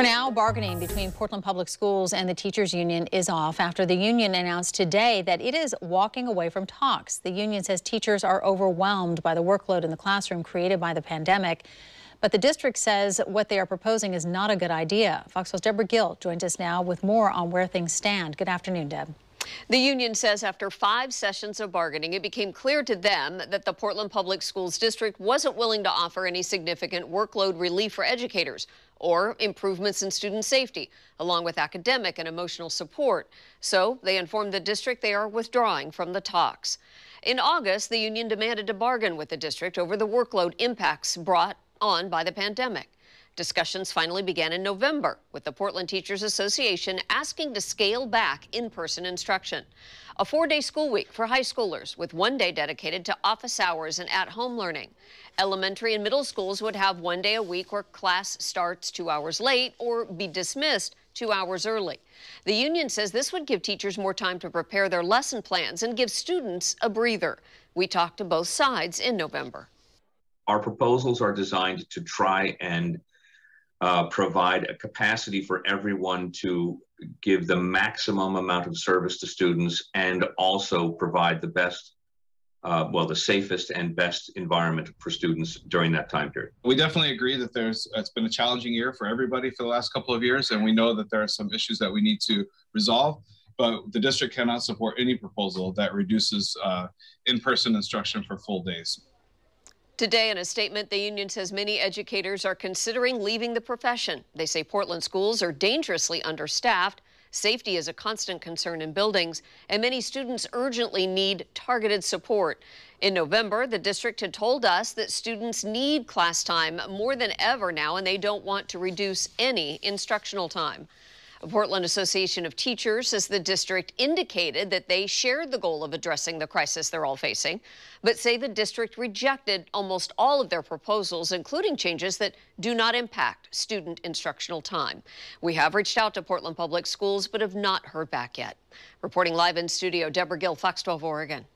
For now, bargaining between Portland Public Schools and the teachers union is off after the union announced today that it is walking away from talks. The union says teachers are overwhelmed by the workload in the classroom created by the pandemic. But the district says what they are proposing is not a good idea. Fox Deborah Gill joins us now with more on where things stand. Good afternoon, Deb. The union says after five sessions of bargaining, it became clear to them that the Portland Public Schools District wasn't willing to offer any significant workload relief for educators or improvements in student safety, along with academic and emotional support. So they informed the district they are withdrawing from the talks. In August, the union demanded to bargain with the district over the workload impacts brought on by the pandemic. Discussions finally began in November, with the Portland Teachers Association asking to scale back in-person instruction. A four-day school week for high schoolers, with one day dedicated to office hours and at-home learning. Elementary and middle schools would have one day a week where class starts two hours late or be dismissed two hours early. The union says this would give teachers more time to prepare their lesson plans and give students a breather. We talked to both sides in November. Our proposals are designed to try and uh, provide a capacity for everyone to give the maximum amount of service to students and also provide the best uh, well, the safest and best environment for students during that time period. We definitely agree that there's it's been a challenging year for everybody for the last couple of years, and we know that there are some issues that we need to resolve. But the district cannot support any proposal that reduces uh, in-person instruction for full days. Today, in a statement, the union says many educators are considering leaving the profession. They say Portland schools are dangerously understaffed. Safety is a constant concern in buildings, and many students urgently need targeted support. In November, the district had told us that students need class time more than ever now, and they don't want to reduce any instructional time. The Portland Association of Teachers says the district indicated that they shared the goal of addressing the crisis they're all facing, but say the district rejected almost all of their proposals, including changes that do not impact student instructional time. We have reached out to Portland Public Schools, but have not heard back yet. Reporting live in studio, Deborah Gill, Fox 12 Oregon.